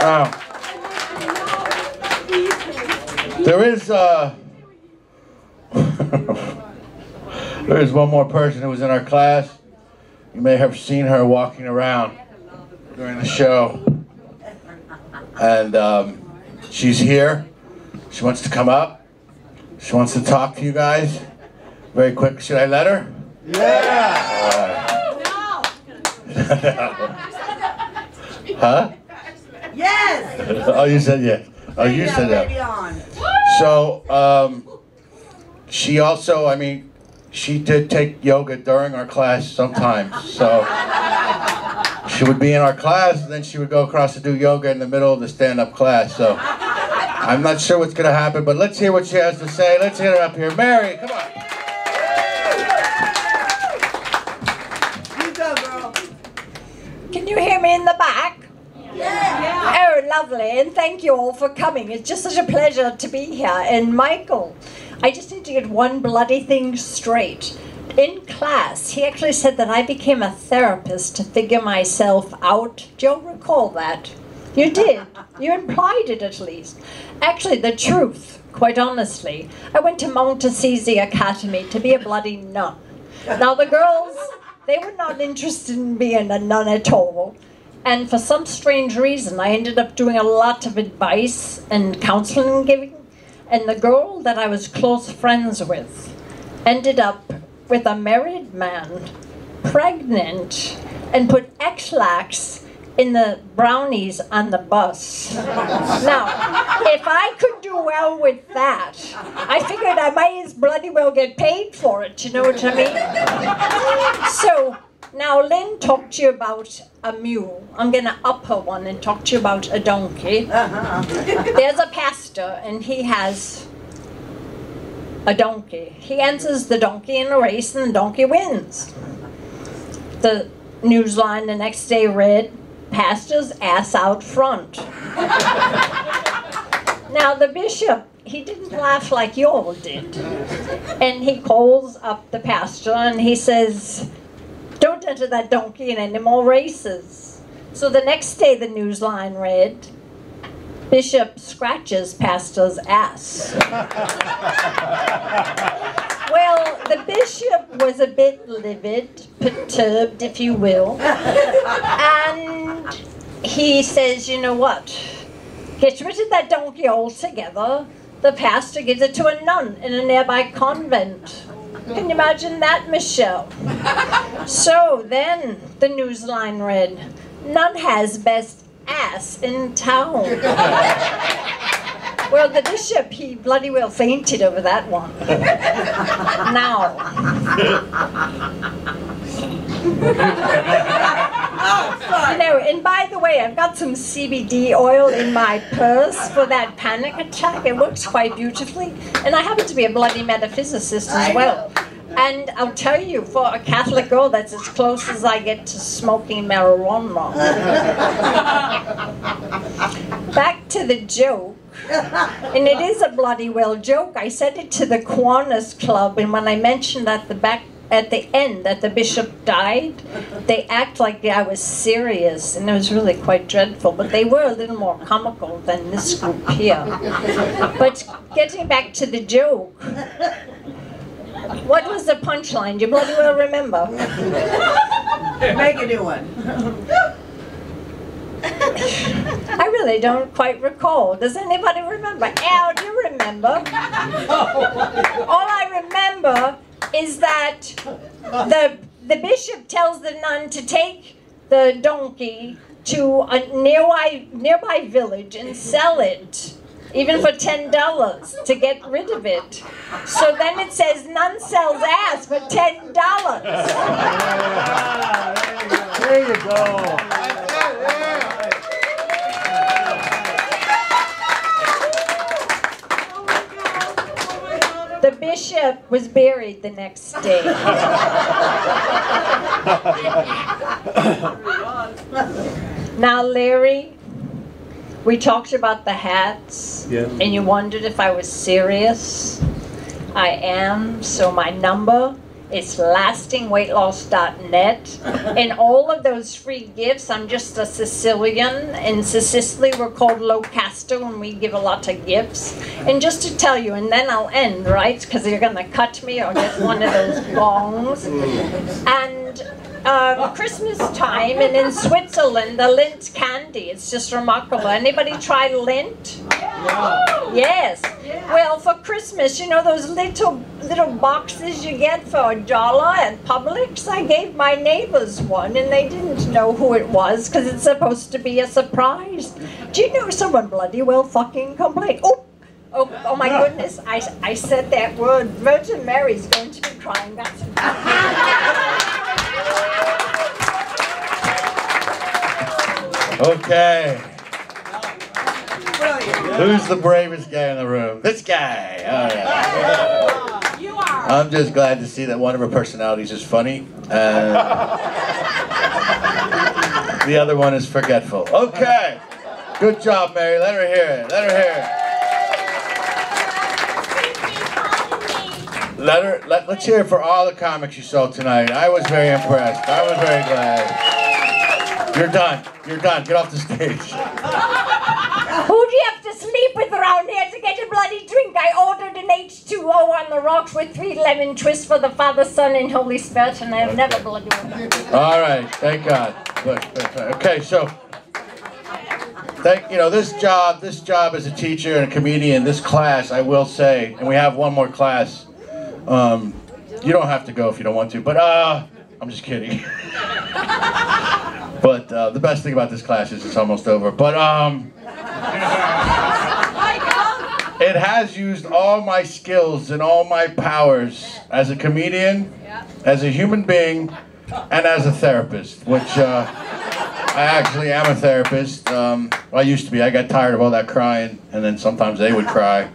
Wow. There is, uh, there is one more person who was in our class. You may have seen her walking around during the show. And um, she's here. She wants to come up. She wants to talk to you guys. Very quick. Should I let her? Yeah. Huh? Yes. oh, you said yes. Oh, you said that. So, um, she also, I mean, she did take yoga during our class sometimes. So, she would be in our class, and then she would go across to do yoga in the middle of the stand-up class. So, I'm not sure what's going to happen, but let's hear what she has to say. Let's get her up here. Mary, come on. You go, girl. Can you hear me in the back? Oh, lovely, and thank you all for coming. It's just such a pleasure to be here. And Michael, I just need to get one bloody thing straight. In class, he actually said that I became a therapist to figure myself out. Do you recall that? You did. You implied it at least. Actually, the truth, quite honestly, I went to Mount Assisi Academy to be a bloody nun. Now, the girls, they were not interested in being a nun at all. And for some strange reason, I ended up doing a lot of advice and counseling giving. And the girl that I was close friends with ended up with a married man, pregnant, and put Ex-Lax in the brownies on the bus. now, if I could do well with that, I figured I might as bloody well get paid for it, you know what I mean? So, now Lynn talked to you about a mule. I'm gonna up her one and talk to you about a donkey. Uh-huh. There's a pastor and he has a donkey. He enters the donkey in a race and the donkey wins. The newsline the next day read, pastor's ass out front. now the bishop, he didn't laugh like you all did. And he calls up the pastor and he says, enter that donkey in any more races. So the next day the newsline read, Bishop scratches pastor's ass. well, the bishop was a bit livid, perturbed, if you will. And he says, you know what? Gets rid of that donkey altogether. The pastor gives it to a nun in a nearby convent. Can you imagine that, Michelle? So then the newsline read, nun has best ass in town. well, the bishop, he bloody well fainted over that one. now. You know, and by the way, I've got some CBD oil in my purse for that panic attack. It works quite beautifully. And I happen to be a bloody metaphysicist as well. And I'll tell you, for a Catholic girl, that's as close as I get to smoking marijuana. Back to the joke. And it is a bloody well joke. I said it to the Kiwanis Club, and when I mentioned that the back at the end that the bishop died, they act like I was serious, and it was really quite dreadful. But they were a little more comical than this group here. But getting back to the joke, what was the punchline? You bloody well remember? Make a new one. I really don't quite recall. Does anybody remember? Al, do you remember? All I remember is that the the bishop tells the nun to take the donkey to a nearby nearby village and sell it. Even for ten dollars to get rid of it. So then it says nun sells ass for ten dollars. There you go. Bishop was buried the next day. now, Larry, we talked about the hats, Yeah. and you wondered if I was serious. I am, so my number It's lastingweightloss.net. And all of those free gifts, I'm just a Sicilian. In Sicily, we're called Locasto, and we give a lot of gifts. And just to tell you, and then I'll end, right? Because you're going to cut me or get one of those gongs. And uh, Christmas time, and in Switzerland, the Lindt candy. It's just remarkable. Anybody try Lindt? Yes. Well, for Christmas, you know those little little boxes you get for a dollar at Publix? I gave my neighbors one, and they didn't know who it was because it's supposed to be a surprise. Do you know someone bloody well fucking complained? Oh. Oh, oh my goodness, I, I said that word. Virgin Mary's going to be crying. That's Okay. Brilliant. Who's the bravest guy in the room? This guy. Oh, all right. You are. I'm just glad to see that one of her personalities is funny. And the other one is forgetful. Okay. Good job, Mary. Let her hear it. Let her hear it. Let her. Let, let's hear it for all the comics you saw tonight. I was very impressed. I was very glad. You're done. You're done. Get off the stage. Who do you have to sleep with around here to get a bloody drink? I ordered an H2O on the rocks with three lemon twists for the Father, Son, and Holy Spirit, and I've never bloody All right, thank God. But, okay, so thank you know this job, this job as a teacher and a comedian, this class, I will say, and we have one more class. Um, you don't have to go if you don't want to, but uh, I'm just kidding. but uh, the best thing about this class is it's almost over. But um, it has used all my skills and all my powers as a comedian, as a human being, and as a therapist, which uh, I actually am a therapist. Um, well, I used to be. I got tired of all that crying, and then sometimes they would cry.